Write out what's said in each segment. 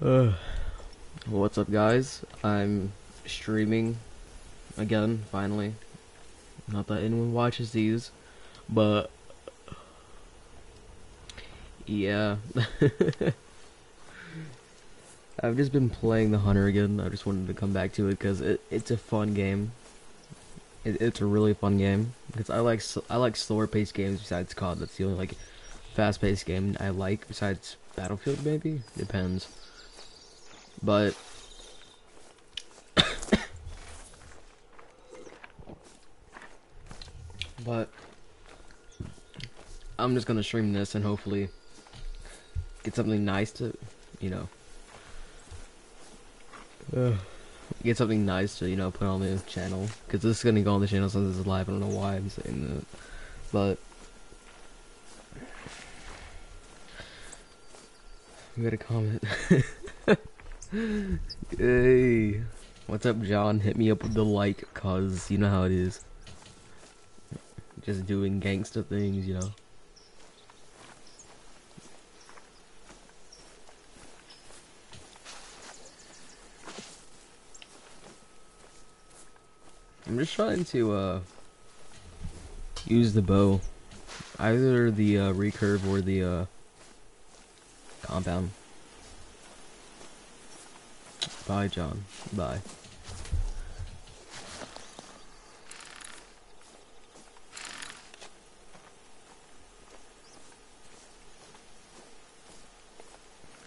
Uh, what's up, guys? I'm streaming again, finally. Not that anyone watches these, but yeah. I've just been playing the Hunter again. I just wanted to come back to it because it, it's a fun game. It, it's a really fun game because I like I like slower paced games besides COD. That's the only like fast paced game I like besides Battlefield. Maybe depends. But but I'm just gonna stream this and hopefully get something nice to, you know, uh, get something nice to you know put on the channel because this is gonna go on the channel since this is live. I don't know why I'm saying that, but we got a comment. hey, what's up, John? Hit me up with the like, cause you know how it is. Just doing gangster things, you know. I'm just trying to uh use the bow, either the uh, recurve or the uh, compound. Bye, John. Bye.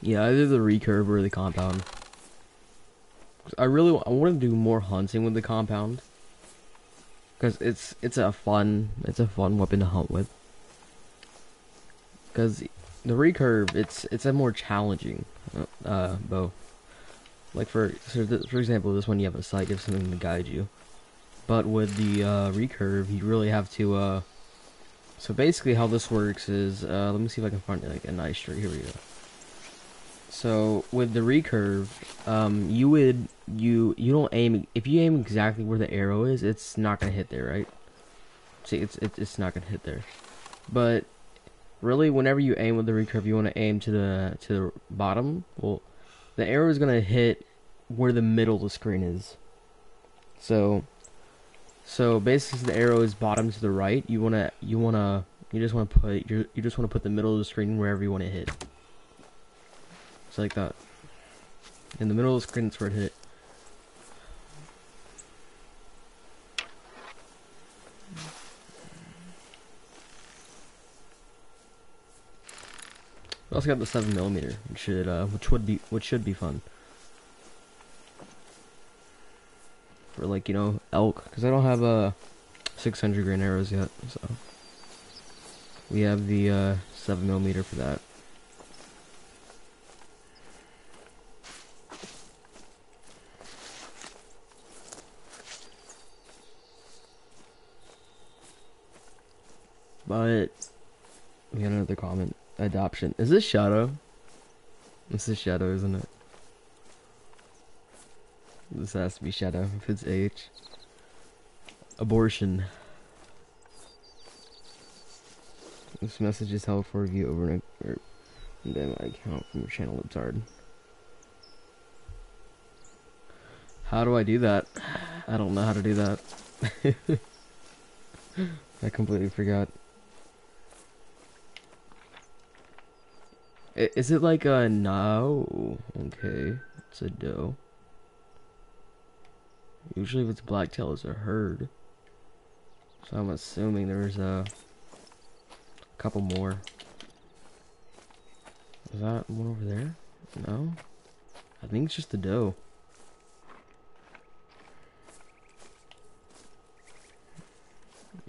Yeah, either the recurve or the compound. I really I want to do more hunting with the compound. Cause it's it's a fun it's a fun weapon to hunt with. Cause the recurve it's it's a more challenging uh bow. Like for so th- for example, this one you have a sight, you have something to guide you. But with the uh, recurve, you really have to. Uh, so basically, how this works is, uh, let me see if I can find like a nice tree. Here we go. So with the recurve, um, you would you you don't aim if you aim exactly where the arrow is, it's not gonna hit there, right? See, it's it's, it's not gonna hit there. But really, whenever you aim with the recurve, you want to aim to the to the bottom. Well, the arrow is gonna hit where the middle of the screen is. So, so basically, the arrow is bottom to the right. You wanna you wanna you just wanna put you you just wanna put the middle of the screen wherever you want to hit. It's like that. In the middle of the screen, it's where it hit. We also got the seven millimeter, which should uh, which would be which should be fun for like you know elk, because I don't have a uh, 600 grain arrows yet, so we have the uh, seven millimeter for that. But we got another comment. Adoption. Is this Shadow? This is Shadow, isn't it? This has to be Shadow if it's H. Abortion. This message is held for review over and. And then my account from your channel Libtard. How do I do that? I don't know how to do that. I completely forgot. Is it like a no? Okay, it's a doe. Usually, if it's blacktail, it's a herd. So I'm assuming there's a couple more. Is that one over there? No, I think it's just a doe.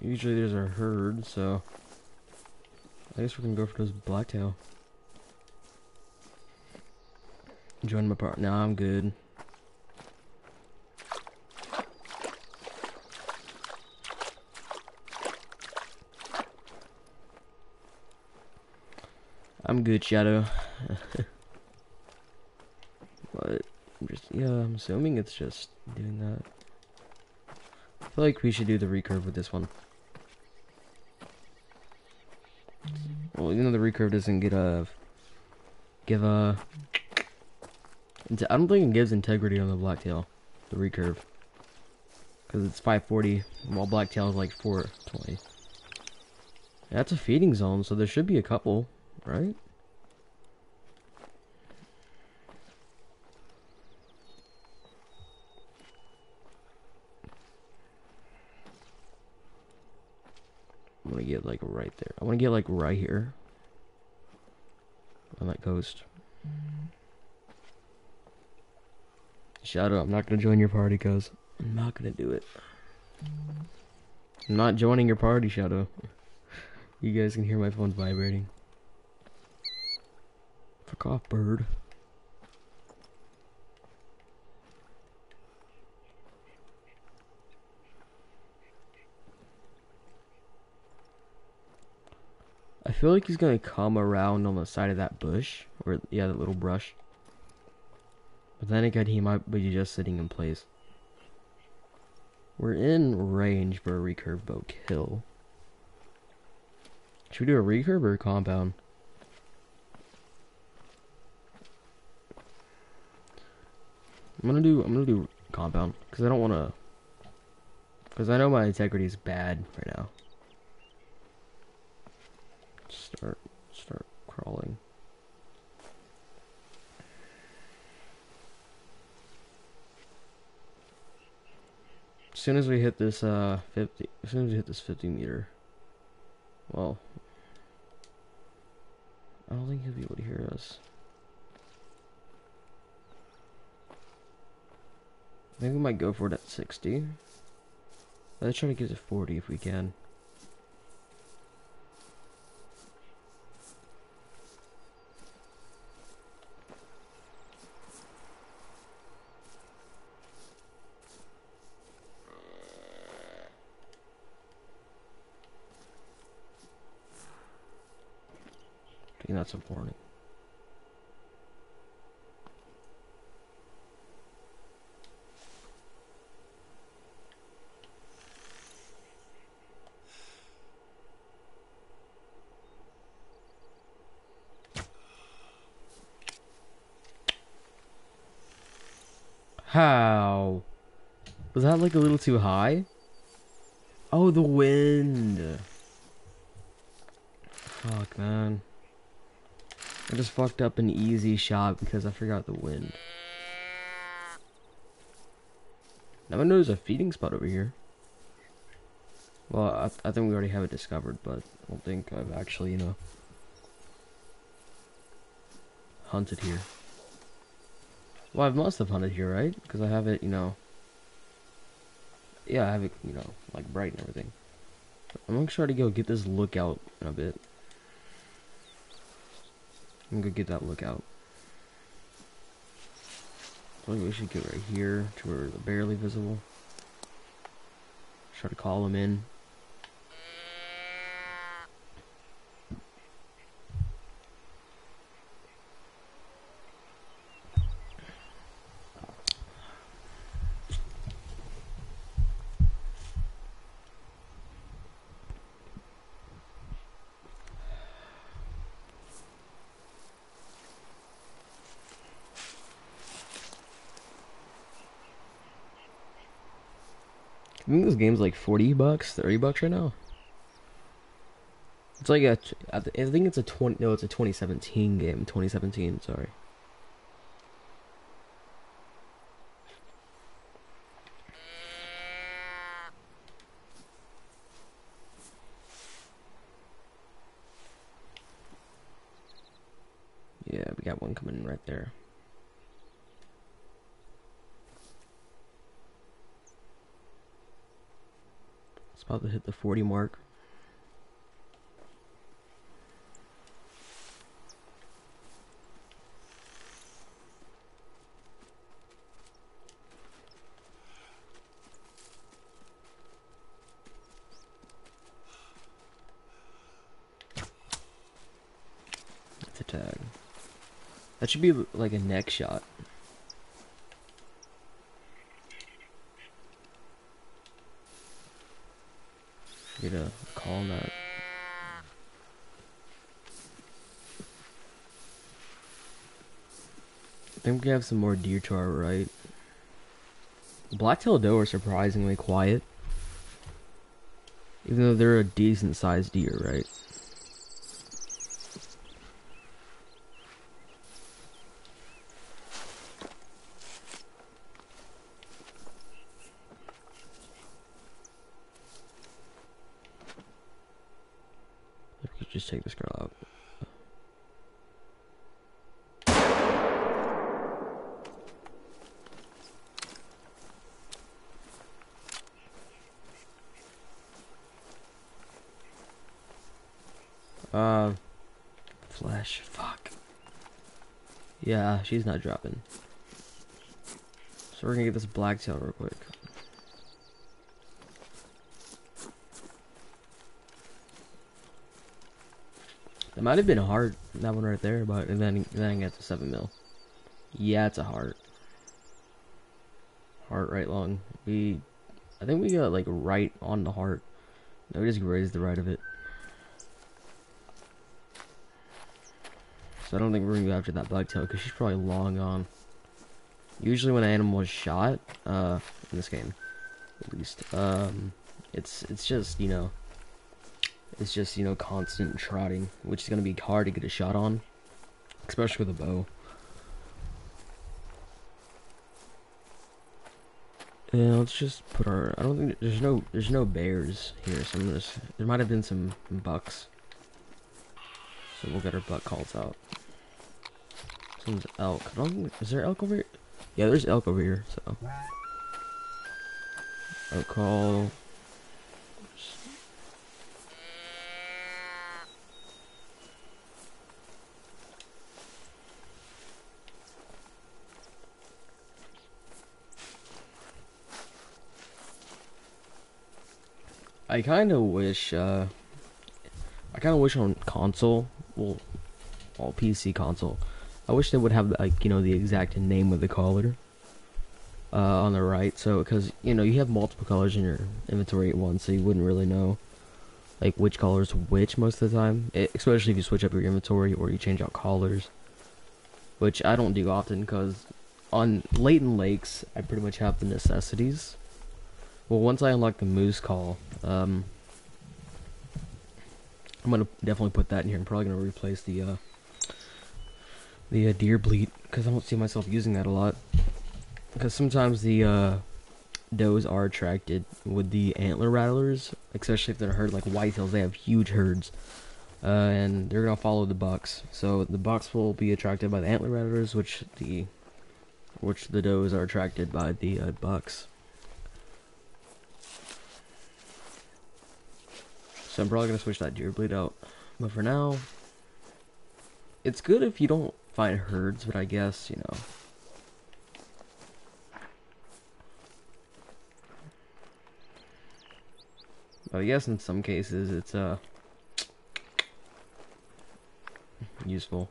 Usually there's a herd, so I guess we're gonna go for those blacktail. Join my part. Now I'm good. I'm good, Shadow. but I'm just yeah, I'm assuming it's just doing that. I feel like we should do the recurve with this one. Well, even though the recurve doesn't get a give a I don't think it gives integrity on the blacktail, the recurve. Because it's 540, while blacktail is like 420. That's a feeding zone, so there should be a couple, right? I'm gonna get like right there. I wanna get like right here. On that coast. Shadow, I'm not gonna join your party, cuz. I'm not gonna do it. I'm not joining your party, Shadow. You guys can hear my phone vibrating. Fuck off, bird. I feel like he's gonna come around on the side of that bush, or yeah, that little brush. But then again, he might be just sitting in place. We're in range for a recurve bow kill. Should we do a recurve or a compound? I'm gonna do I'm gonna do compound because I don't want to. Because I know my integrity is bad right now. Start start crawling. Soon as we hit this uh 50 as soon as we hit this 50 meter well I don't think he'll be able to hear us. I think we might go for it at 60. Let's try to get to 40 if we can. That's important. How? Was that like a little too high? Oh, the wind. Fuck, man. I just fucked up an easy shot because I forgot the wind. Now I know there's a feeding spot over here. Well, I, I think we already have it discovered, but I don't think I've actually, you know, hunted here. Well, I must have hunted here, right? Because I have it, you know. Yeah, I have it, you know, like bright and everything. I'm gonna try to go get this lookout in a bit. I'm gonna get that lookout. So we should get right here to where they're barely visible. Try to call them in. I think this game's like 40 bucks, 30 bucks right now. It's like a, I think it's a 20, no, it's a 2017 game, 2017, sorry. Yeah, we got one coming right there. It's about to hit the 40 mark. That's a tag. That should be like a neck shot. Get a call on that. We have some more deer to our right. Black-tailed doe are surprisingly quiet. Even though they're a decent sized deer, right? just take this girl out. Uh, flash. Fuck. She's not dropping. So we're gonna get this blacktail real quick. It might have been a heart, that one right there, but and then then I get the seven mil. Yeah, it's a heart. Heart right long. We, I think we got like right on the heart. No, we just grazed the right of it. I don't think we're gonna go after that blacktail because she's probably long gone. Usually when an animal is shot, uh, in this game, at least, um, it's it's just you know it's just, you know, constant trotting, which is going to be hard to get a shot on, especially with a bow. Yeah, let's just put our. I don't think there's no there's no bears here, so I'm. There might have been some bucks, so we'll get our buck calls out. Someone's elk. I don't. Is there elk over here? Yeah, there's elk over here. So. Elk call. I kind of wish, uh, I kind of wish on console, well, all PC console, I wish they would have, like, you know, the exact name of the color, uh, on the right, so, because, you know, you have multiple colors in your inventory at once, so you wouldn't really know, like, which color's which most of the time, it, especially if you switch up your inventory, or you change out colors, which I don't do often, because on Layton Lakes, I pretty much have the necessities, well, once I unlock the moose call, um, I'm gonna definitely put that in here. I'm probably gonna replace the uh, the uh, deer bleat because I don't see myself using that a lot. Because sometimes the uh, does are attracted with the antler rattlers, especially if they're herd like whitetails. They have huge herds, uh, and they're gonna follow the bucks. So the bucks will be attracted by the antler rattlers, which the which the does are attracted by the uh, bucks. So I'm probably to switch that deer bleat out. But for now, it's good if you don't find herds, but I guess, you know. But I guess in some cases it's, uh, useful.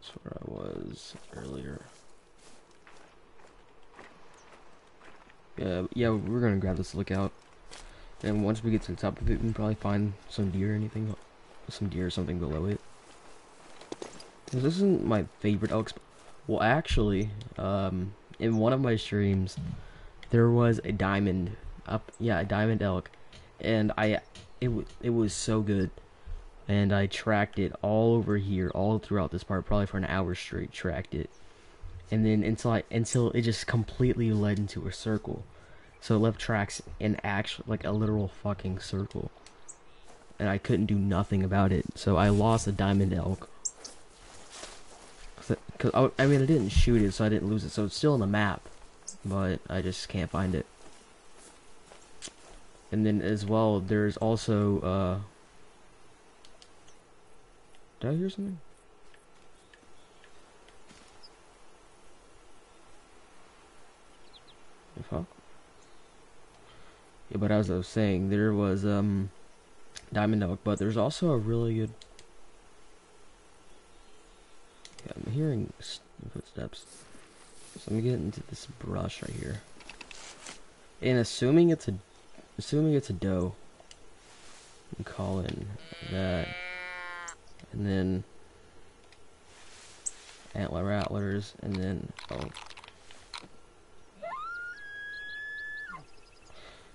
That's where I was earlier. Yeah, yeah, we're gonna grab this lookout. And once we get to the top of it, we can probably find some deer or anything. Some deer or something below it. This isn't my favorite elk Well, actually, um, in one of my streams, there was a diamond up, yeah, a diamond elk, and I, it it was so good, and I tracked it all over here, all throughout this part, probably for an hour straight, tracked it, and then until I until it just completely led into a circle. So it left tracks in actual like a literal fucking circle. And I couldn't do nothing about it. So I lost a diamond elk. Cause I, I mean I didn't shoot it, so I didn't lose it. So it's still on the map, but I just can't find it. And then as well, there's also uh. Did I hear something? fuck? Yeah, but as I was saying, there was um Diamond Elk, but there's also a really good. Yeah, I'm hearing footsteps. So let me get into this brush right here. And assuming it's a, assuming it's a doe, And call in that, and then antler rattlers, and then oh.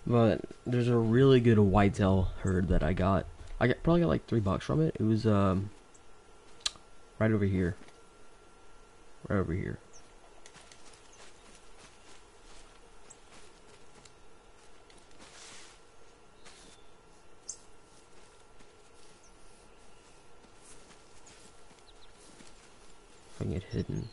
But there's a really good whitetail herd that I got. I got, probably got like three bucks from it. It was um right over here. Right over here. I get hidden.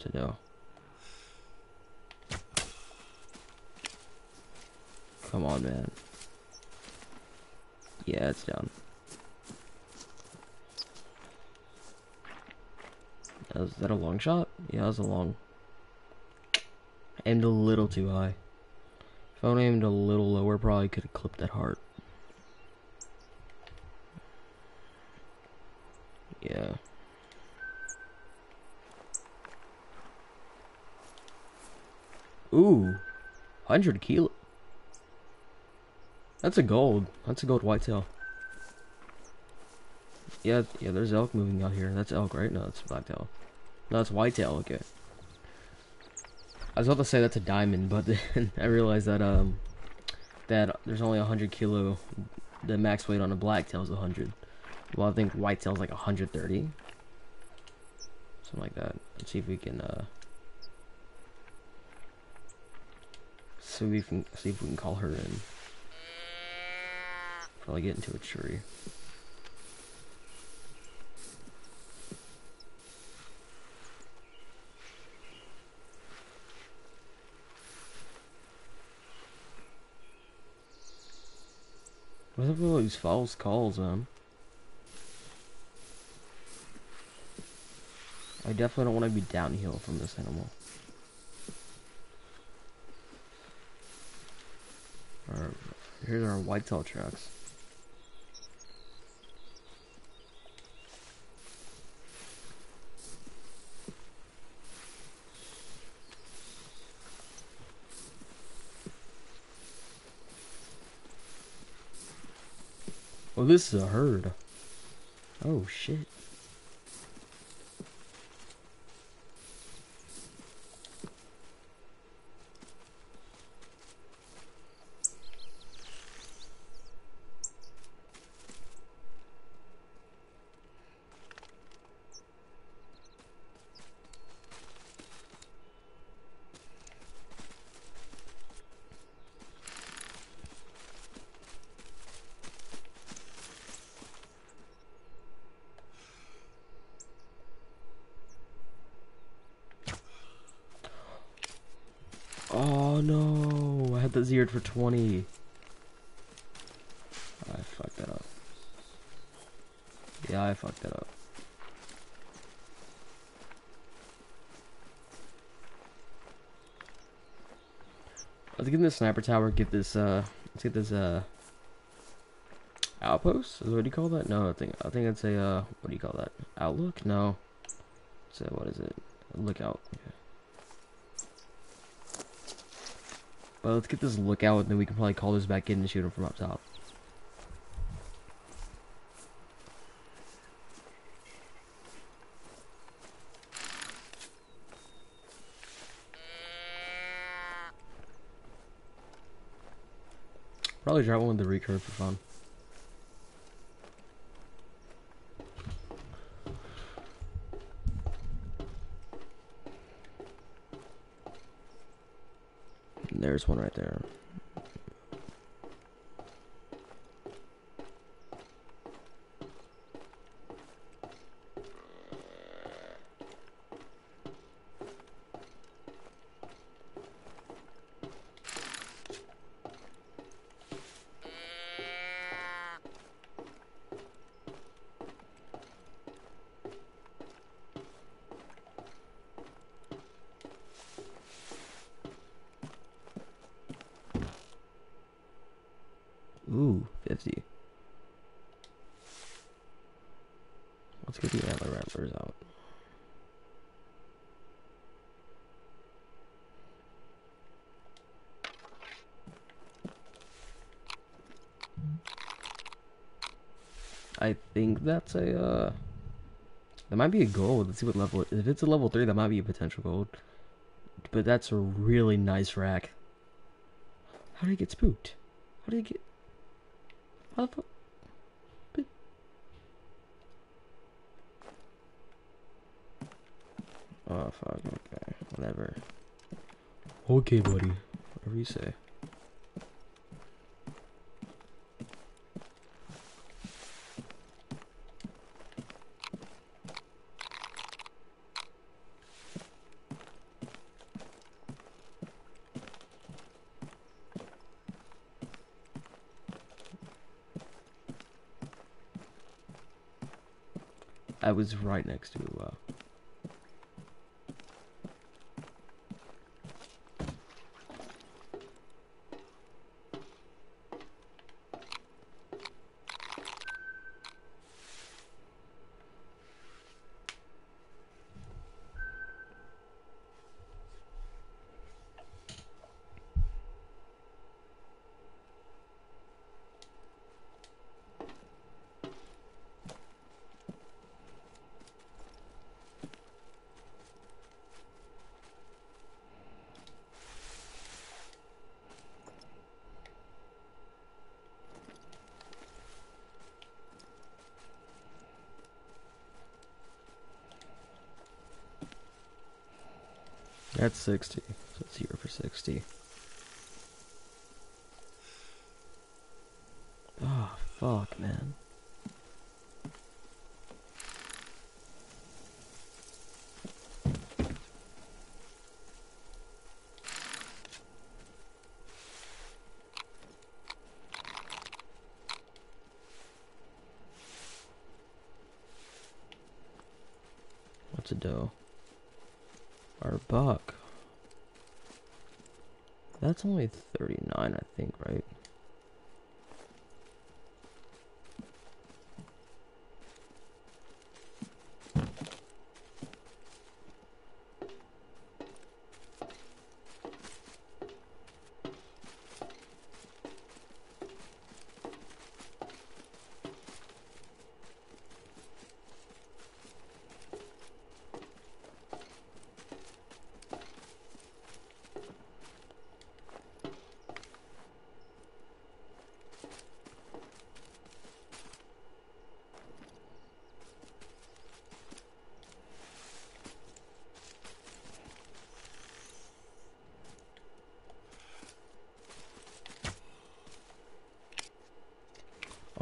To know. Come on, man. Yeah, it's down. That was that a long shot? Yeah, that was a long. Aimed a little too high. If I aimed a little lower, probably could have clipped that heart. Yeah. Ooh, 100 kilo. That's a gold. That's a gold whitetail. Yeah, yeah, there's elk moving out here. That's elk, right? No, that's blacktail. No, it's whitetail, okay. I was about to say that's a diamond, but then I realized that, um, that there's only a 100 kilo, the max weight on a blacktail is 100. Well, I think whitetail's like 130. Something like that. Let's see if we can, uh, see if we can, see if we can call her in. Probably get into a tree. What's up with all these false calls, man? I definitely don't want to be downhill from this animal. Our, here's our whitetail tracks. Oh, this is a herd. Oh, shit. Oh had that zeroed for 20. I fucked that up. Yeah, I fucked that up. Let's get in the sniper tower, get this, uh, let's get this, uh, outpost? What do you call that? No, I think, I think it's a, uh, what do you call that? Outlook? No. So, what is it? Lookout. Okay. But let's get this lookout, and then we can probably call this back in and shoot him from up top. Probably drop one with the recurve for fun. There's one right there. Ooh, 50. Let's get the antler rattlers out. I think that's a uh that might be a gold. Let's see what level if it's a level three, that might be a potential gold. But that's a really nice rack. How do you get spooked? How do you get how the fuck. Oh fuck, okay. Whatever. Okay buddy. Whatever you say. Was right next to uh That's 60. So it's here for 60. Oh, fuck, man. What's a doe? Our buck. That's only 39, I think, right?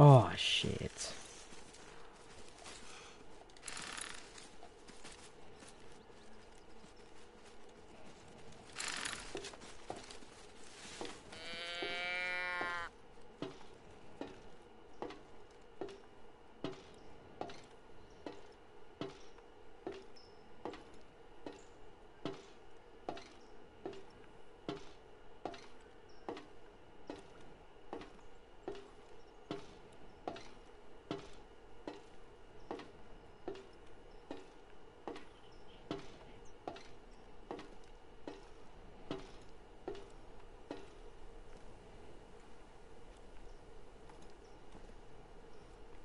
Oh, shit.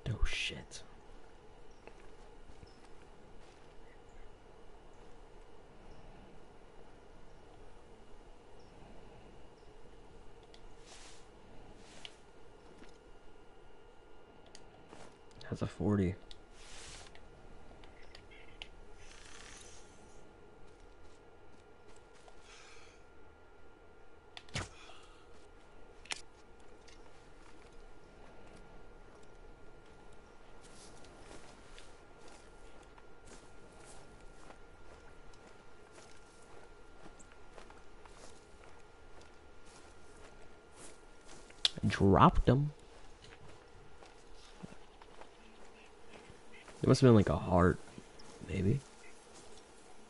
Oh, shit. That's a 40. Dropped them. It must have been like a heart, maybe.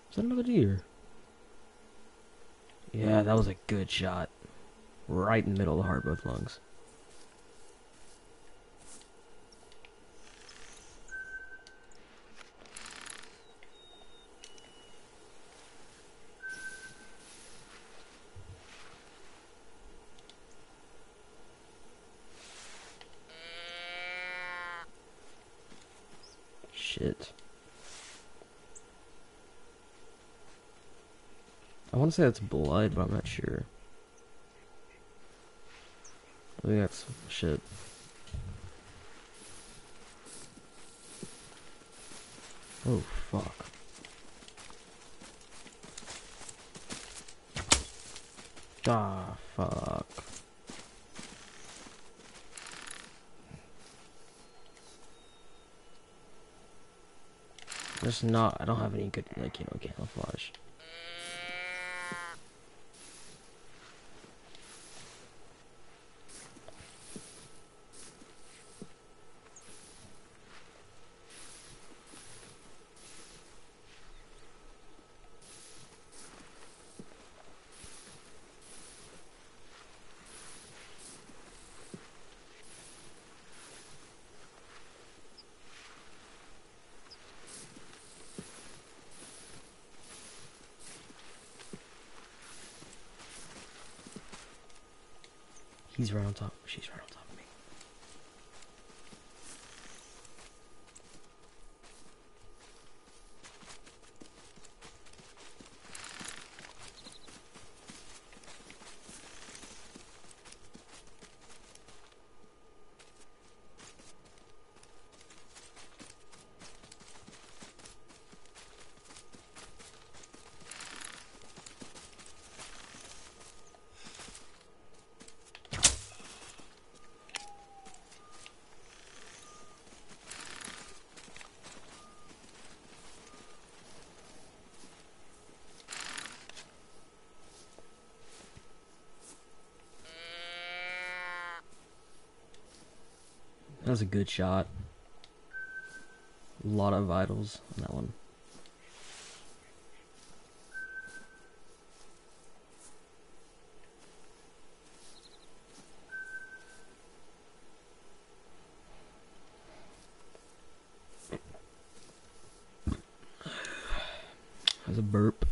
Is that another deer? Yeah, that was a good shot. Right in the middle of the heart, both lungs. shit. I want to say that's blood, but I'm not sure. I think that's shit. Oh, fuck. Ah, fuck. There's not, I don't have any good, like, you know, camouflage. On top. She's right on top of me. That was a good shot. A lot of vitals on that one. That was a burp.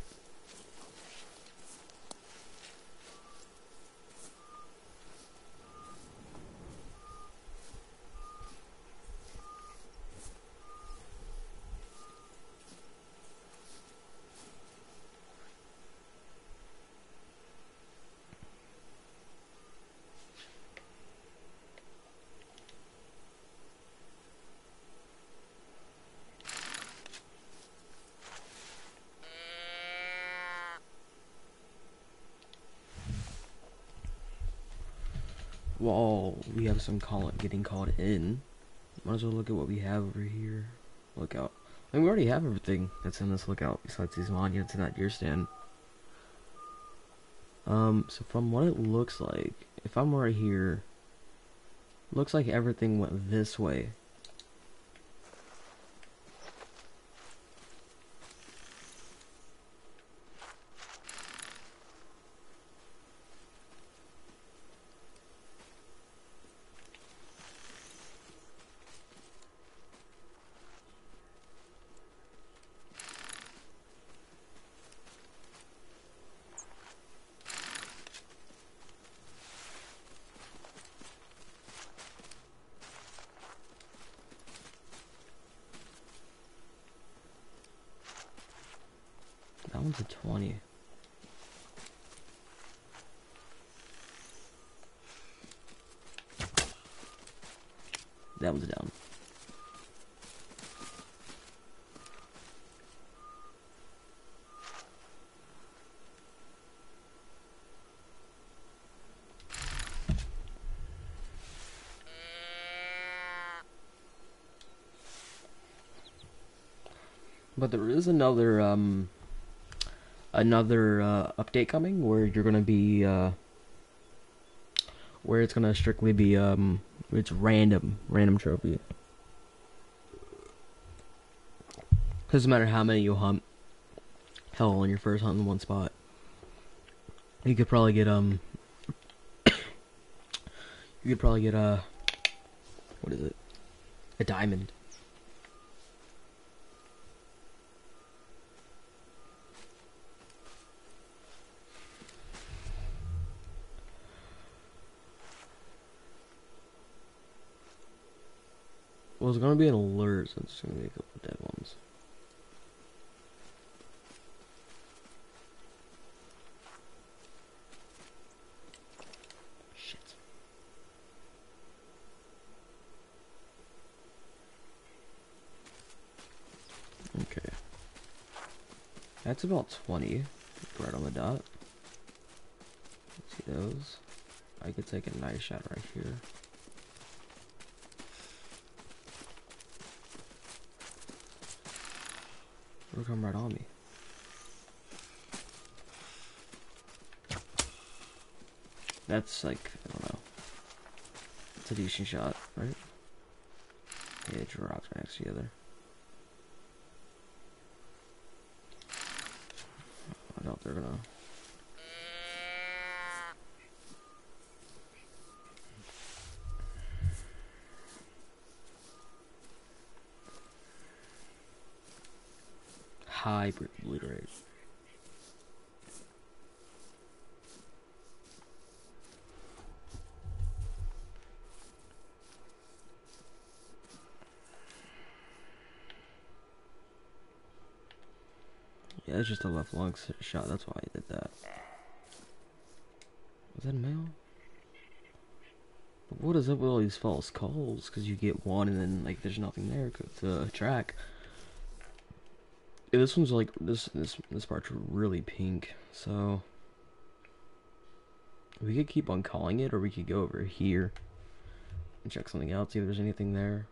Some call getting called in. Might as well look at what we have over here. Lookout. I mean, we already have everything that's in this lookout besides these monuments and that deer stand. Um, so from what it looks like, if I'm right here, looks like everything went this way. That one's a 20. That one's down. But there is another um another uh, update coming where you're gonna be uh, where it's gonna strictly be um it's random random trophy. Doesn't matter how many you hunt. Hell, on your first hunt in one spot, you could probably get um. you could probably get a. What is it? A diamond. It's gonna be an alert, so it's gonna be a couple dead ones. Shit. Okay. That's about 20, right on the dot. See those? I could take a nice shot right here. It'll come right on me. That's like, I don't know. It's a decent shot, right? Yeah, it drops next to the other. I doubt they're gonna. High bleed rate. Yeah, it's just a left lung shot. That's why I did that. Was that a male? What is up with all these false calls? Because you get one and then like there's nothing there to track. Yeah, this one's like this this this part's really pink. So we could keep on calling it, or we could go over here and check something out. See if there's anything there.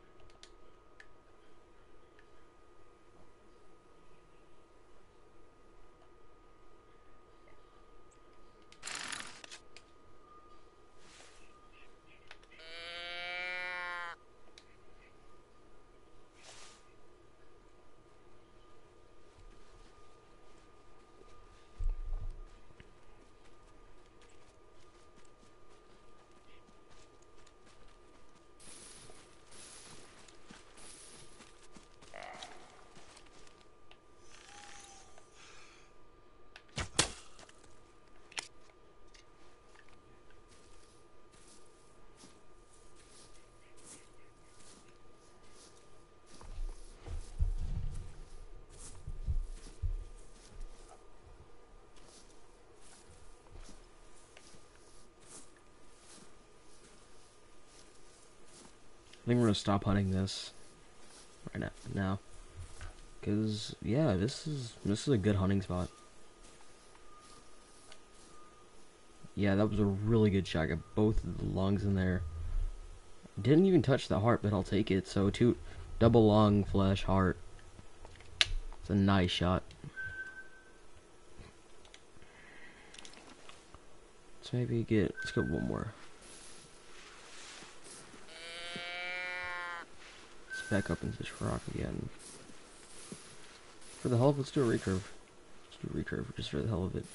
Stop hunting this right now. Cause yeah, this is this is a good hunting spot. Yeah, that was a really good shot. Got both of the lungs in there. Didn't even touch the heart, but I'll take it. So two, double lung, flesh, heart. It's a nice shot. Let's maybe get. Let's go one more. Back up into this rock again. For the hell of it, let's do a recurve. Let's do a recurve just for the hell of it.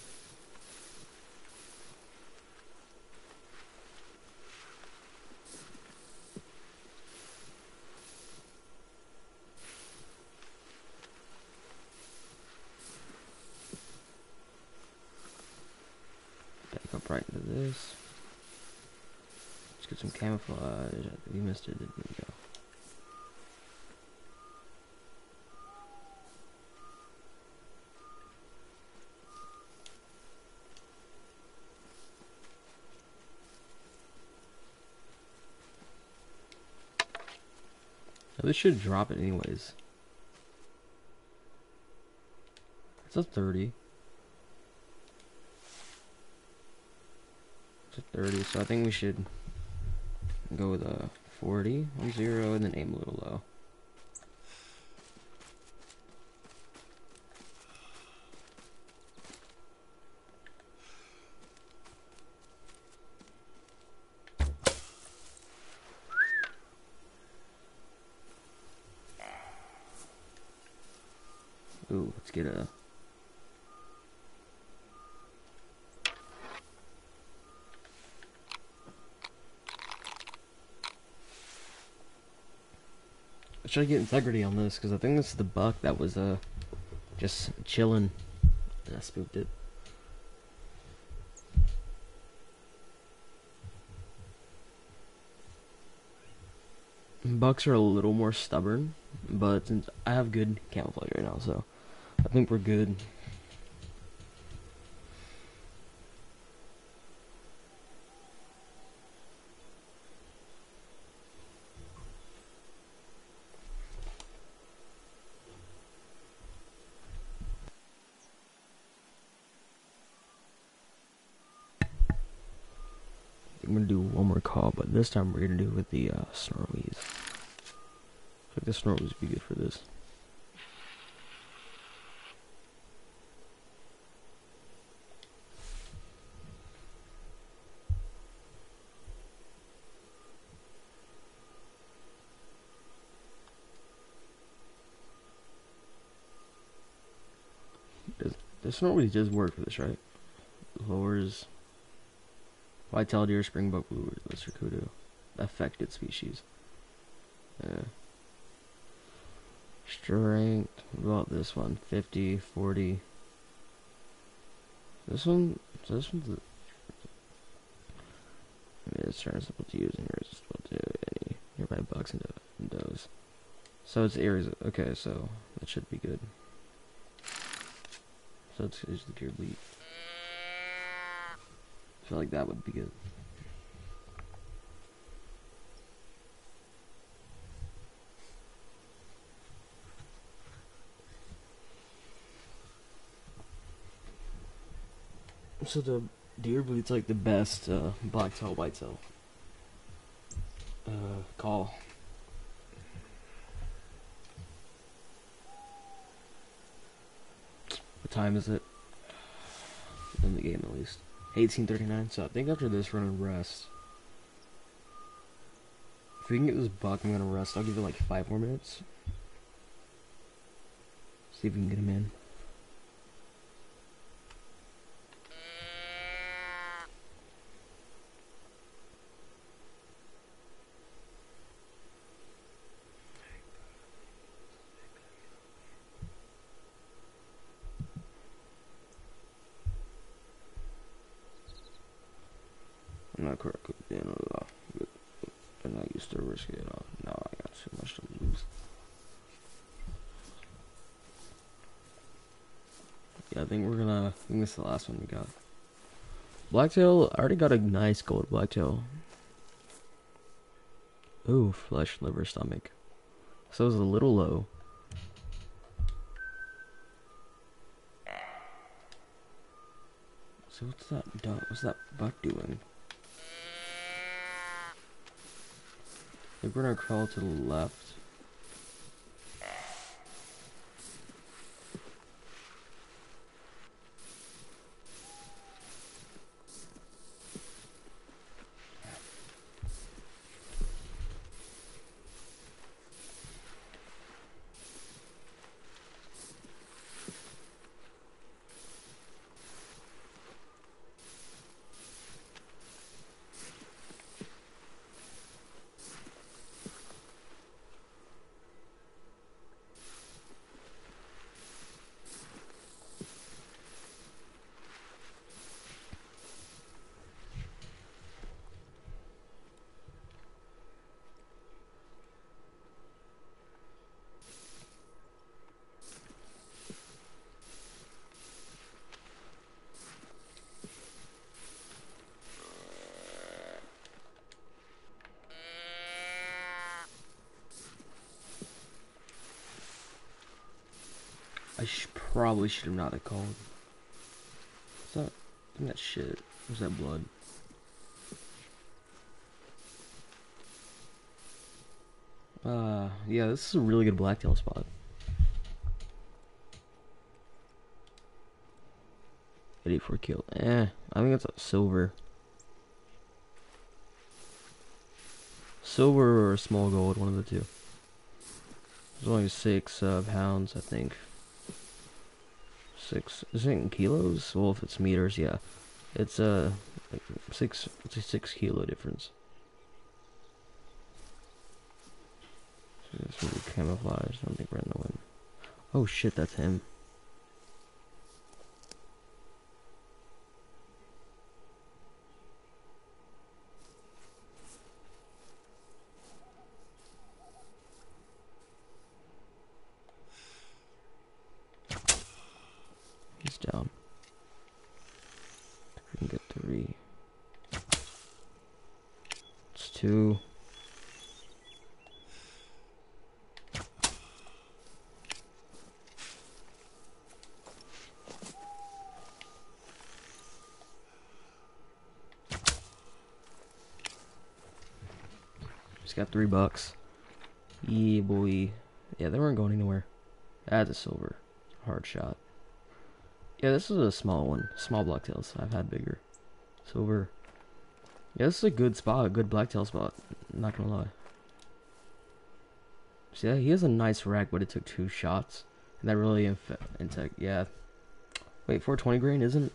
Back up right into this. Let's get some camouflage. We missed it, didn't we? This should drop it anyways. It's a 30. It's a 30, so I think we should go with a 40 on 0 and then aim a little low. Ooh, let's get a. Try to get integrity on this because I think this is the buck that was uh just chilling. And I spooked it. Bucks are a little more stubborn, but I have good camouflage right now, so I think we're good. I'm gonna do one more call, but this time we're gonna do with the uh, Snorwies. I think the Snorwies would be good for this. The Snorwies does work for this, right? Lowers Vitality or Springbok Blue Lesser Kudu. Affected species. Yeah. Strength. What about this one? 50, 40. This one, this one's. A, I mean, it's transferable to use and irresistible to any nearby bugs and, and does. So it's areas. Okay, so that should be good. So it's, it's the deer bleat. I feel like that would be good. So the deer bleat's like the best uh, black tail white tail uh, call. What time is it? In the game at least. 1839, so I think after this we're gonna rest. If we can get this buck, I'm gonna rest. I'll give it like five more minutes. See if we can get him in. I'm not correct with being a lot. I'm not used to risking it all. No, I got too much to lose. Yeah, I think we're gonna. I think this is the last one we got. Blacktail. I already got a nice gold blacktail. Ooh, flesh, liver, stomach. So it's a little low. So what's that? dog- What's that buck doing? We're gonna crawl to the left. I sh- probably should have not have called. What's that? Isn't that shit? What's that blood? Uh, yeah, this is a really good blacktail spot. Eighty-four kill. Eh, I think it's a silver. Silver or small gold, one of the two. There's only six uh, pounds, I think. Six. Is it in kilos? Well, if it's meters, yeah. It's uh, like six. It's a six kilo difference. So this will be camouflage. I don't think we're in the wind. Oh shit, that's him. down. We can get three. It's two. Just got three bucks. Yeah, boy. Yeah, they weren't going anywhere. That's a silver. Hard shot. Yeah, this is a small one. Small blacktails. I've had bigger. Silver. Yeah, this is a good spot. A good blacktail spot. not gonna lie. See, he has a nice rack, but it took two shots. And that really integ. Yeah. Wait, 420 grain isn't.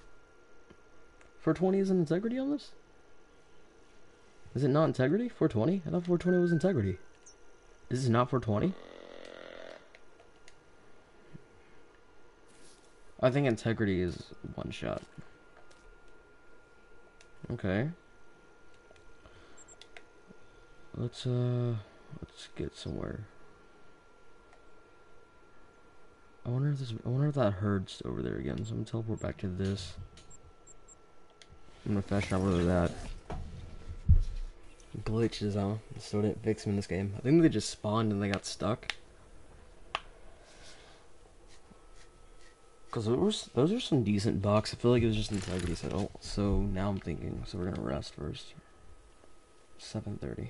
420 isn't integrity on this? Is it not integrity? 420? I thought 420 was integrity. This is not 420? I think integrity is one shot. Okay. Let's uh let's get somewhere. I wonder if this I wonder if that herd's over there again. So I'm gonna teleport back to this. I'm gonna fashion out whether that glitches, huh? Still didn't fix them in this game. I think they just spawned and they got stuck. Cause those those are some decent bucks. I feel like it was just integrity settle. So now I'm thinking. So we're gonna rest first. Seven thirty.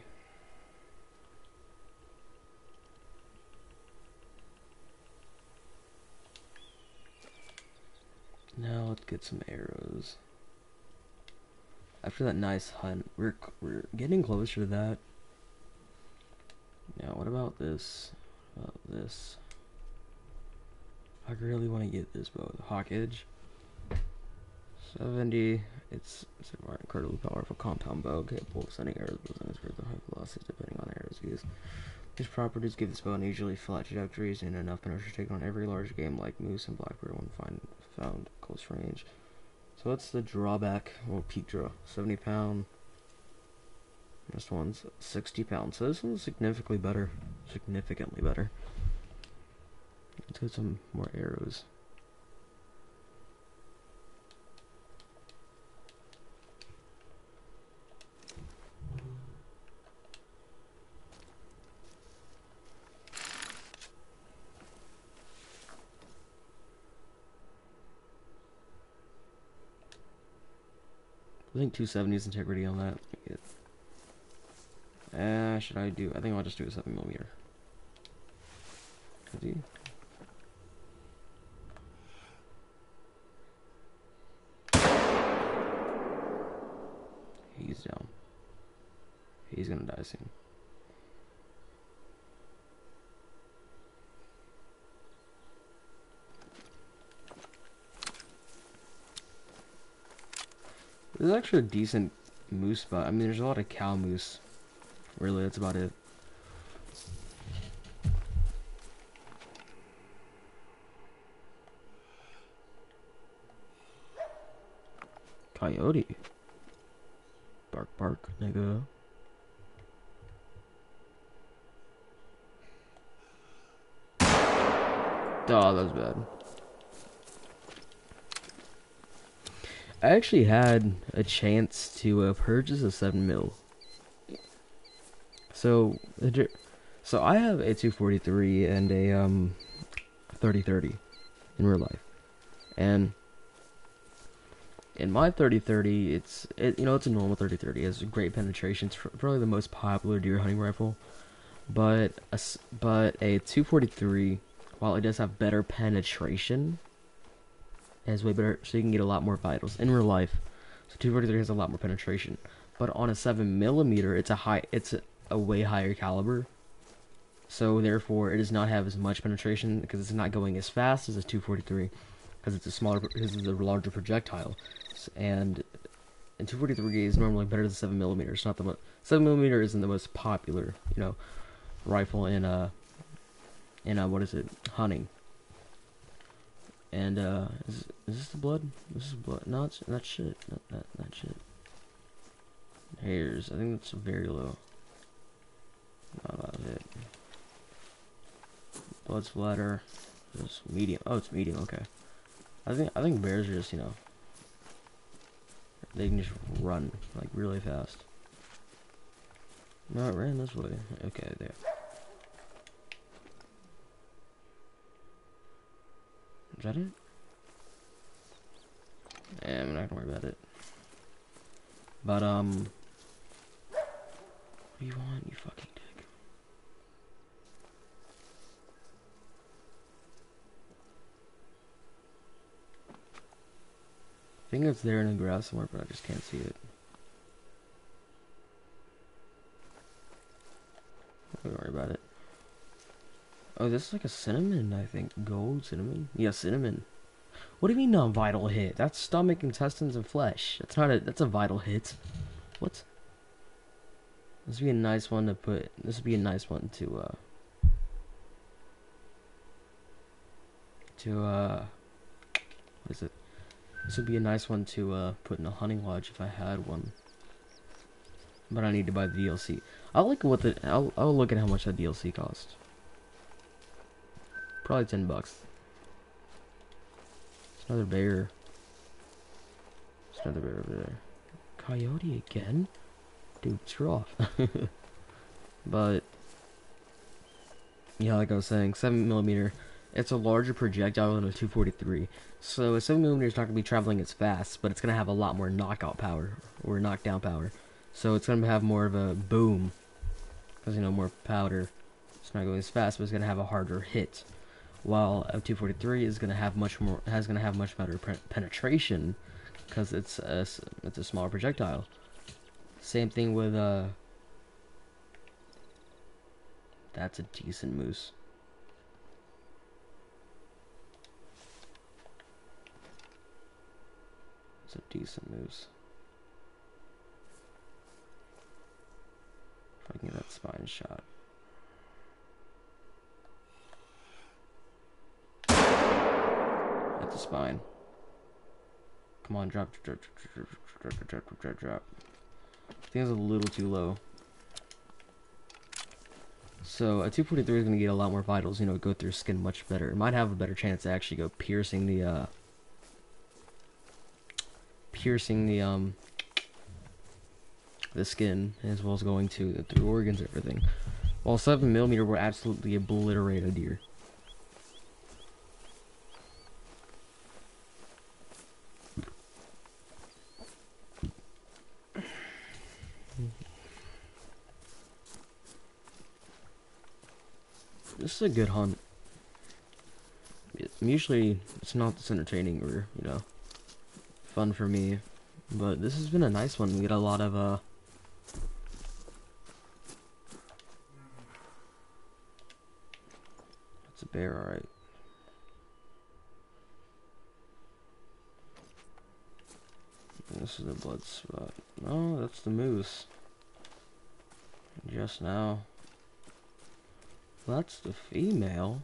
Now let's get some arrows. After that nice hunt, we're we're getting closer to that. Now, what about this? About this? I really want to get this bow, the Hawk Edge. 70. It's, it's an incredibly powerful compound bow capable of sending arrows within its high velocities depending on the arrows used. These properties give this bow an unusually flat trajectories and enough penetration to take on every large game like moose and black bear when find, found close range. So that's the drawback? Well, peak draw. 70 pound. This one's 60 pounds. So this one's significantly better. Significantly better. Let's get some more arrows. I think 270 is integrity on that. Uh, should I do? I think I'll just do a 7 millimeter. He's down. He's gonna die soon. This is actually a decent moose spot. I mean, there's a lot of cow moose. Really, that's about it. Coyote. Bark, bark, nigga. Oh, that was bad. I actually had a chance to uh, purchase a 7 mil. So, so I have a 243 and a um 3030 in real life, and in my 3030, it's it, you know it's a normal 3030. It has great penetration. It's probably the most popular deer hunting rifle, but a, but a 243, while it does have better penetration, has way better, so you can get a lot more vitals in real life. So 243 has a lot more penetration, but on a seven millimeter, it's a high, it's a, a way higher caliber. So therefore, it does not have as much penetration because it's not going as fast as a 243 because it's a smaller, because it's a larger projectile, and and 243 is normally better than 7 millimeter. It's not the most 7 millimeter isn't the most popular, you know, rifle in uh in uh what is it hunting. And, uh, is, is this the blood? This is blood. No, it's not shit. Not that, that shit. Hairs. I think that's very low. Not about it. Blood splatter. It's medium. Oh, it's medium. Okay. I think I think bears are just you know. They can just run like really fast. No, it ran this way. Okay, there. Is that it? Yeah, I'm not gonna worry about it. But, um... What do you want, you fucking I think it's there in the grass somewhere, but I just can't see it. Don't worry about it. Oh, this is like a cinnamon, I think. Gold cinnamon? Yeah, cinnamon. What do you mean non-vital hit? That's stomach, intestines, and flesh. That's not a. That's a vital hit. What? This would be a nice one to put. This would be a nice one to. uh... To uh. What is it? This would be a nice one to uh, put in a hunting lodge if I had one. But I need to buy the DLC. I'll look at what the I'll I'll look at how much that DLC cost. Probably ten bucks. It's another bear. It's another bear over there. Coyote again? Dude, screw off. but yeah, like I was saying, seven millimeter. It's a larger projectile than a 243. So a 7mm is not going to be traveling as fast, but it's going to have a lot more knockout power, or knockdown power. So it's going to have more of a boom, because, you know, more powder. It's not going as fast, but it's going to have a harder hit. While a 243 is going to have much more, has going to have much better penetration, because it's a, it's a smaller projectile. Same thing with, uh, that's a decent moose. A decent moose. If I can get that spine shot. At the spine. Come on, drop, drop, drop, drop, drop, drop, drop, drop. I think it's a little too low. So a 243 is going to get a lot more vitals, you know, go through skin much better. It might have a better chance to actually go piercing the, uh, piercing the um the skin as well as going to the through organs and everything. While seven millimeter will absolutely obliterate a deer. This is a good hunt. Usually, it's not this entertaining or, you know, fun for me. But this has been a nice one. We get a lot of, uh... That's a bear, alright. This is the blood spot. No, that's the moose. Just now. that's the female.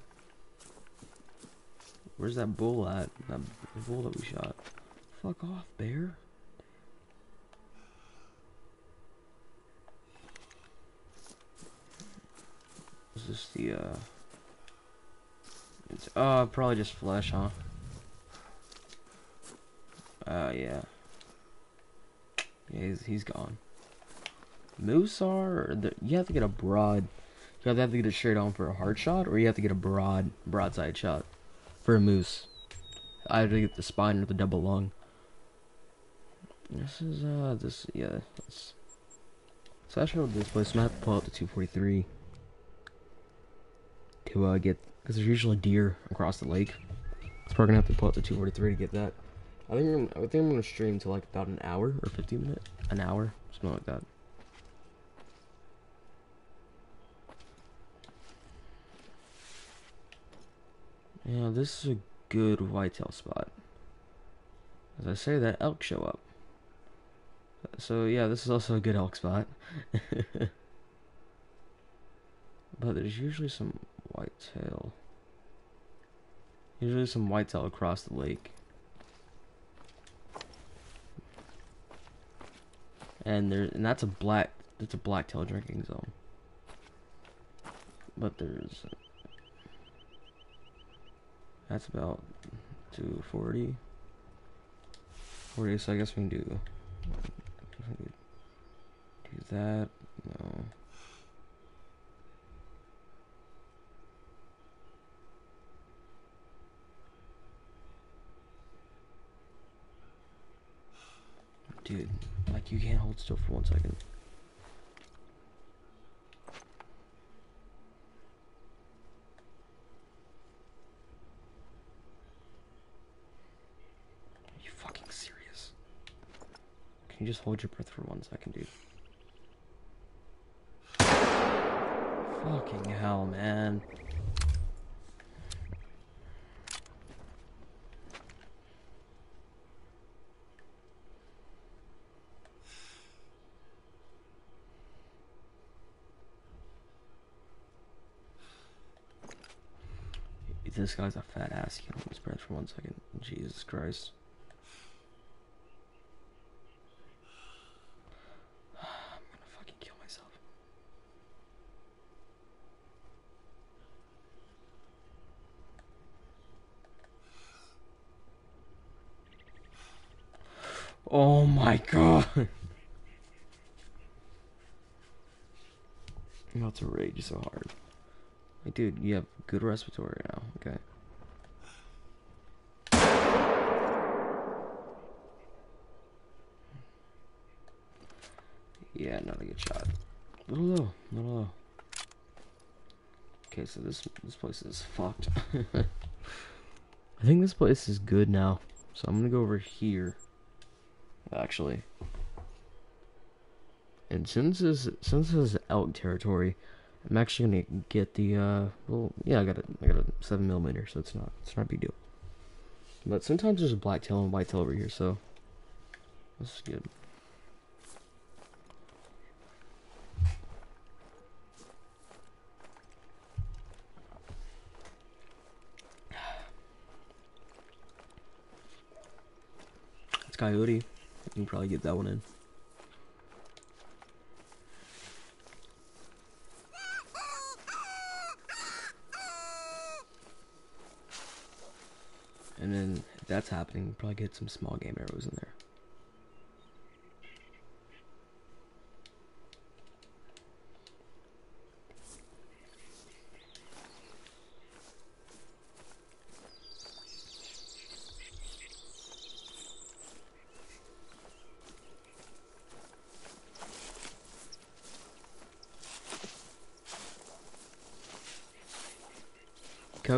Where's that bull at? That bull that we shot. Fuck off, bear. Is this the, uh... It's, uh, probably just flesh, huh? Uh, yeah. Yeah, he's, he's gone. Moose are, the, you have to get a broad, you have to get it straight on for a hard shot, or you have to get a broad, broadside shot for a moose. I have to get the spine or the double lung. This is, uh, this, yeah. That's, so I showed this place. I'm gonna have to pull out the 243 to, uh, get, because there's usually deer across the lake. So we're gonna have to pull out the 243 to get that. I think I'm, I think I'm gonna stream to like about an hour or 15 minutes, an hour, something like that. Yeah, this is a good whitetail spot. As I say that, elk show up. So yeah, this is also a good elk spot. but there's usually some whitetail. Usually some whitetail across the lake. And there and that's a black that's a blacktail drinking zone. But there's that's about 240 40 so I guess we can do Use that. No. Dude, like you can't hold still for one second. Are you fucking serious? Can you just hold your breath for one second, dude? Fucking hell, man. This guy's a fat ass. Can hold his breath for one second. Jesus Christ. I'm gonna fucking kill myself. Oh my god. I'm about to rage so hard. Like, dude, you have good respiratory now, okay? Yeah, not a good shot. Little low, little low. Okay, so this this place is fucked. I think this place is good now. So I'm gonna go over here. Actually. And since this since this is elk territory, I'm actually gonna get the uh well yeah I got a I got a seven millimeter so it's not it's not a big deal. But sometimes there's a black tail and white tail over here so this is good. It's coyote. You can probably get that one in. And then that's happening, probably get some small game arrows in there.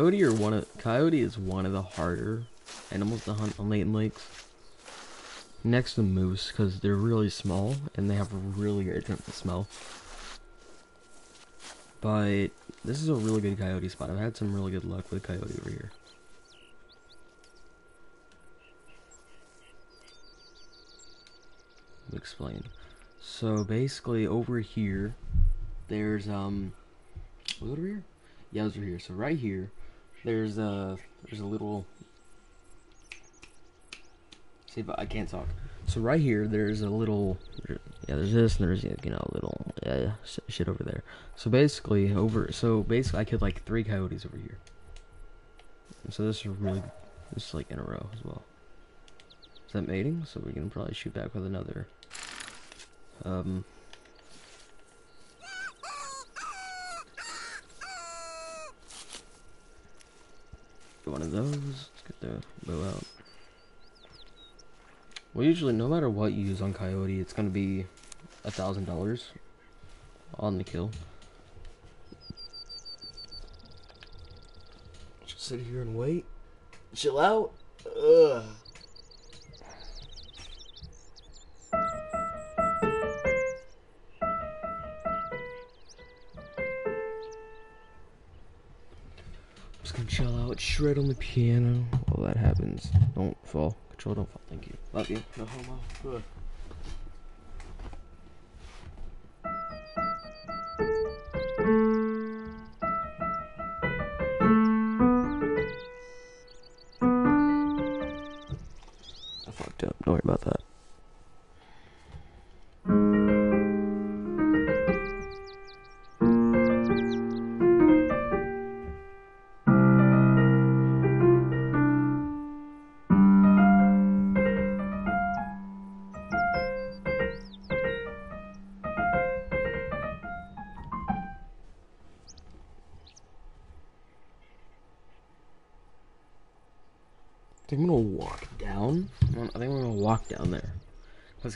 Coyote are one of coyote is one of the harder animals to hunt on Layton Lakes. Next to moose, because they're really small and they have a really great sense of smell. But this is a really good coyote spot. I've had some really good luck with coyote over here. Explain. So basically, over here, there's um, was it over here? Yeah, it was over here. So right here, there's a there's a little. See, but I can't talk. So right here, there's a little. Yeah, there's this, and there's you know a little yeah, shit over there. So basically, over so basically, I killed like three coyotes over here. And so this is really, this is like in a row as well. Is that mating? So we can probably shoot back with another. Um. One of those. Let's get the bow out. Well, usually, no matter what you use on Coyote, it's gonna be a thousand dollars on the kill. Just sit here and wait. Chill out. Ugh. Shred on the piano while that happens. Don't fall. Control, don't fall. Thank you. Love you. No homo. Ugh.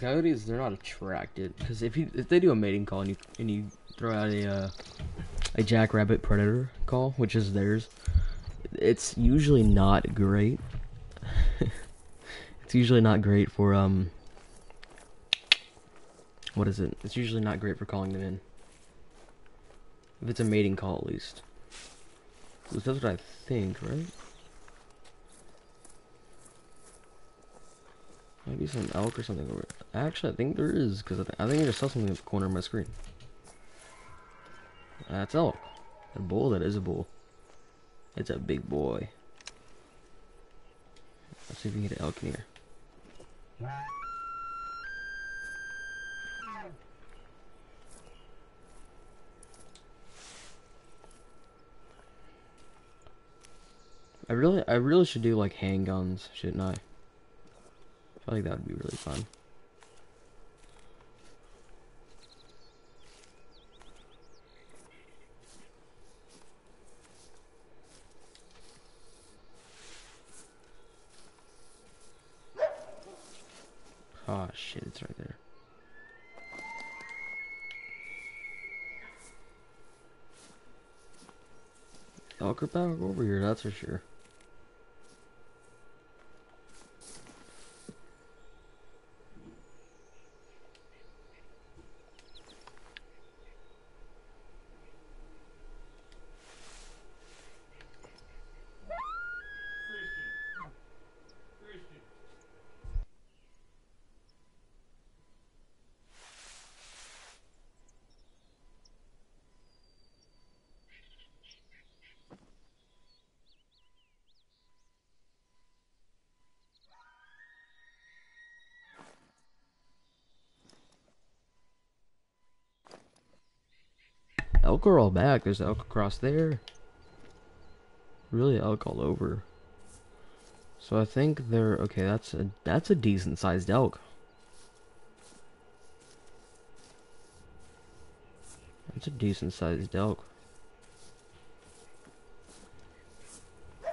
Coyotes, they're not attracted. Because if you if they do a mating call and you and you throw out a uh, a jackrabbit predator call, which is theirs, it's usually not great. it's usually not great for um. What is it? It's usually not great for calling them in. If it's a mating call, at least. That's what I think, right? Maybe some elk or something over. there. Actually, I think there is because I, th I think I just saw something in the corner of my screen. That's elk. A bull. That is a bull. It's a big boy. Let's see if we can get an elk in here. I really, I really should do like handguns, shouldn't I? I like that would be really fun. Oh shit, it's right there. Elk are back over here, that's for sure. Elk are all back. There's elk across there. Really elk all over. So I think they're okay. That's a that's a decent sized elk. That's a decent sized elk. I'm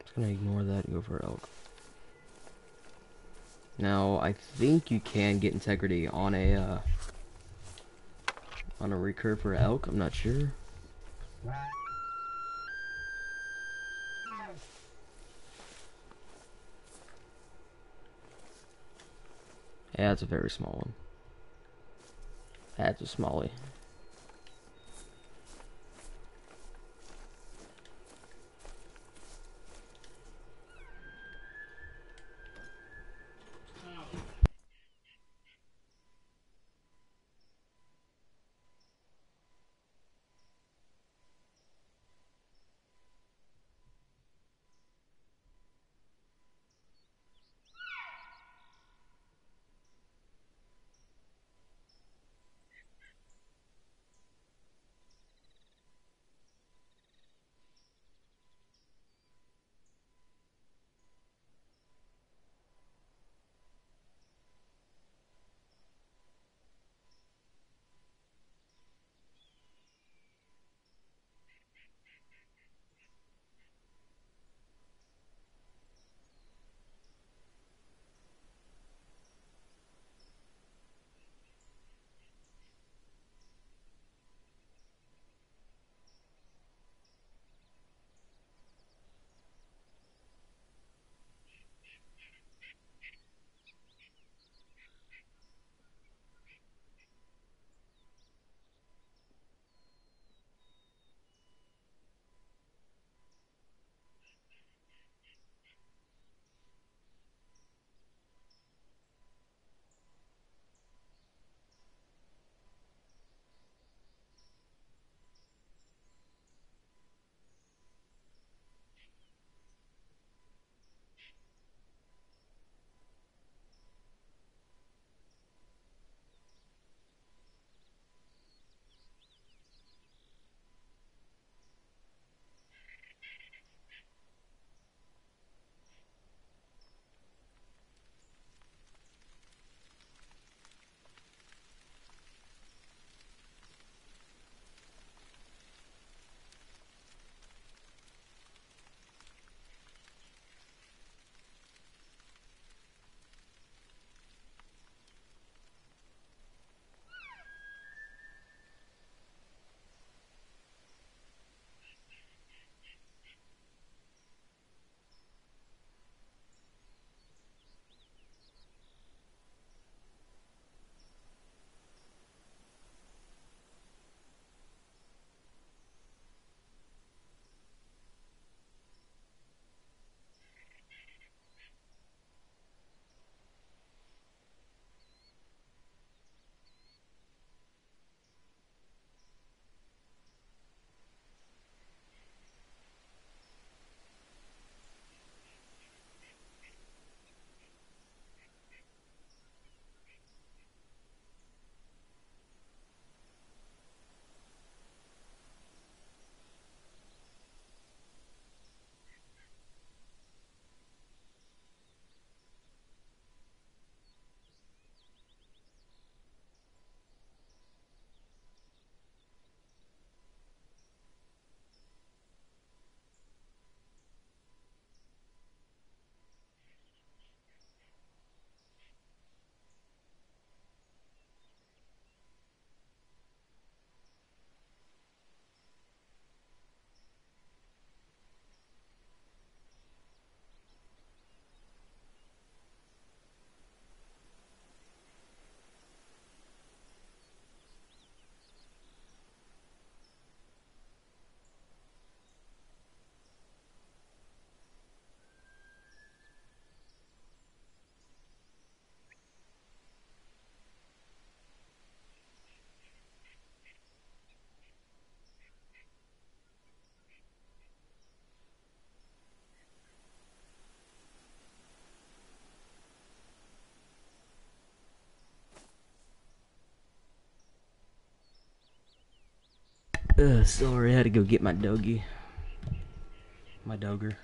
Just gonna ignore that and go for elk. Now, I think you can get integrity on a, uh, on a recurve for elk, I'm not sure. Yeah, it's a very small one. That's a smallie. Ugh, sorry, I had to go get my doggy. My dogger.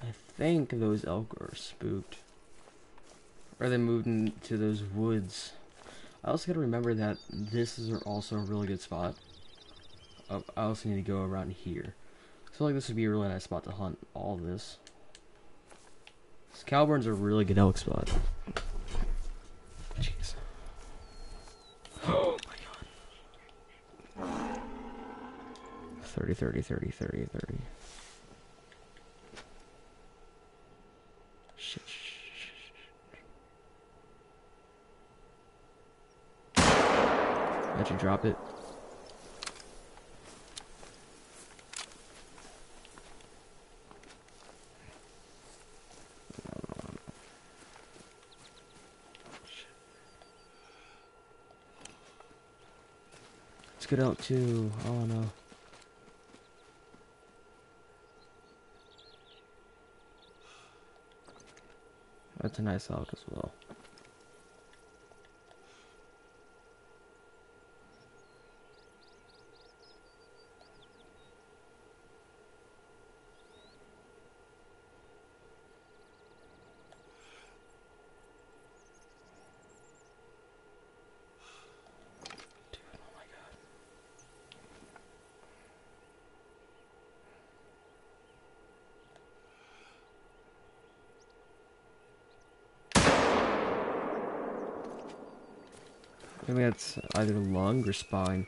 I think those elk are spooked. Or they moved into those woods. I also gotta remember that this is also a really good spot. Oh, I also need to go around here. So like this would be a really nice spot to hunt all this. This Cowburn's a really good elk spot. Jeez. Oh my god. 30, 30, 30, 30, 30. Shit. How'd you drop it? Let's get out too. Oh no. That's a nice elk as well. Dude, oh my god. Maybe lung or spine.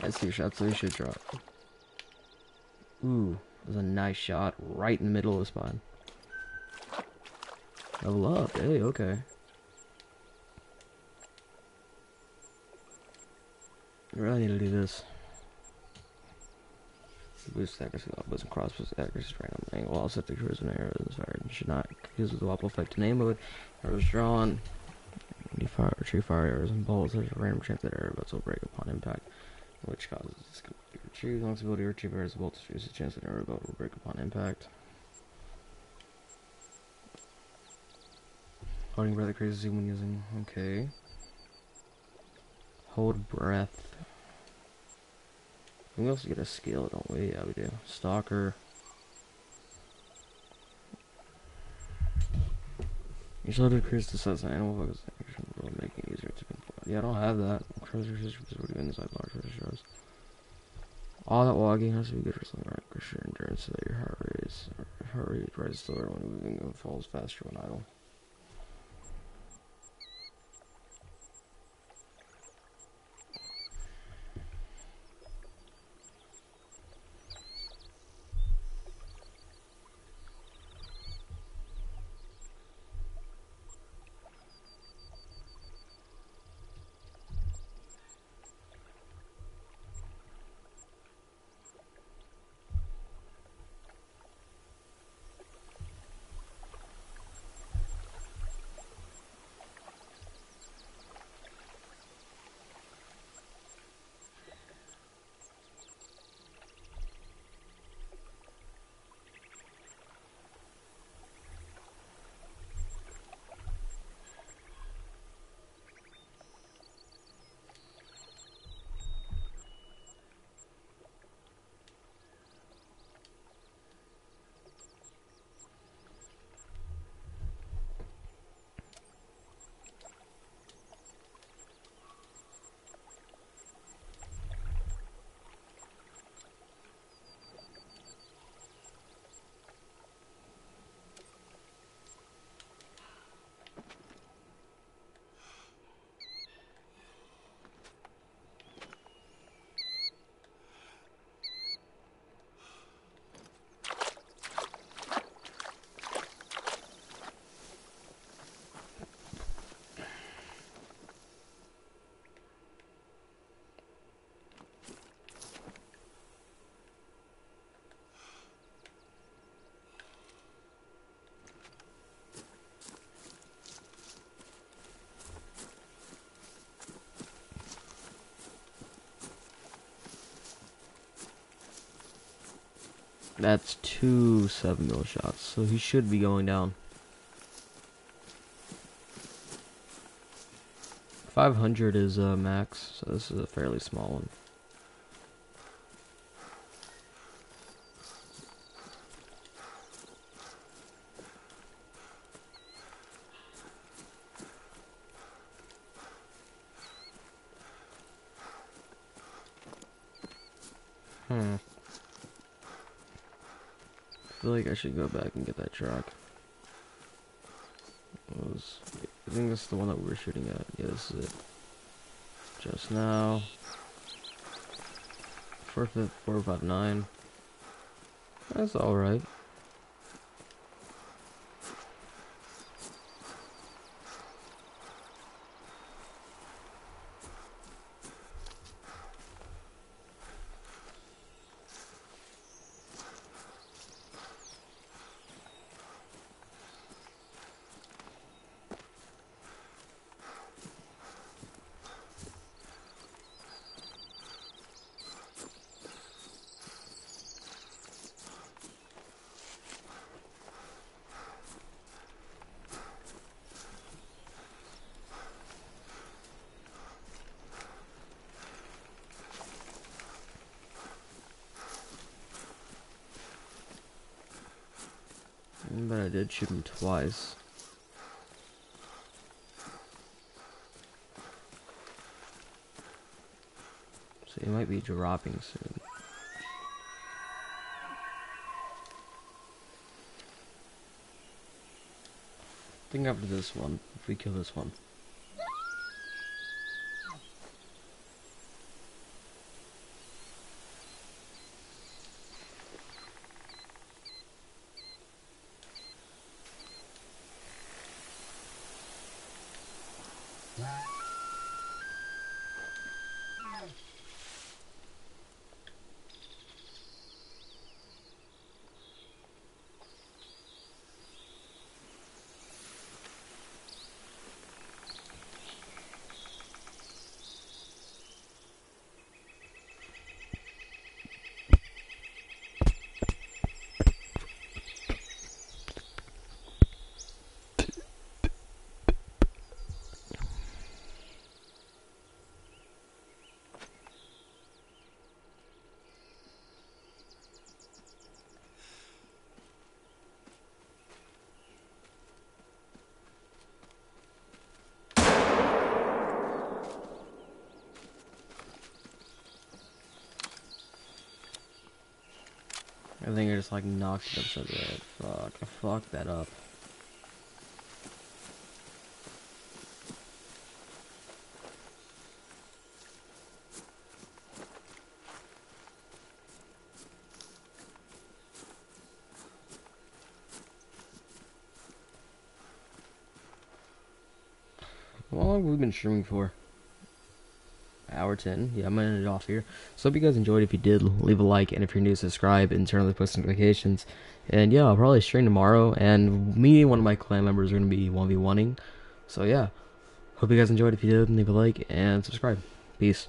That's two shots, so we should drop. Ooh, that was a nice shot right in the middle of the spine. Level up, hey, okay. I really need to do this. Boost accuracy, elbows and crossbows accuracy, random angle, all cruise and arrows fired. You should not confuse with the wobble effect in aim mode. Arrows drawn. You fire, retrieve fire arrows and bolts. There's a random chance that arrow bolts will break upon impact, which causes this to be retrieved. Long ability to retrieve arrows and bolts reduces the chance that arrow bolt will break upon impact. Holding breath increases when using. Okay. Hold breath. We also get a skill, don't we? Yeah, we do. Stalker. You should decrease the size of animal focus action will make it easier to pinpoint. Yeah, I don't have that. Cruiser system is already inside large shows. All that walking has to be good for something right. For sure endurance so that your heart rate heart rate rises slower when moving and falls faster when idle. That's two 7 mil shots, so he should be going down. 500 is uh, max, so this is a fairly small one. Should go back and get that truck. Was, I think this is the one that we were shooting at. Yeah, this is it. Just now. Four, five, four, five, nine. That's alright. But I did shoot him twice. So he might be dropping soon. I think after this one, if we kill this one. I just like knocked it upside the head. Fuck, I fucked that up. How long have we been streaming for? Hour 10 yeah i'm gonna end it off here. So hope you guys enjoyed. If you did leave a like and if you're new subscribe and turn on the post notifications. And yeah i'll probably stream tomorrow and me and one of my clan members are gonna be 1v1ing so yeah hope you guys enjoyed. If you did leave a like and subscribe. Peace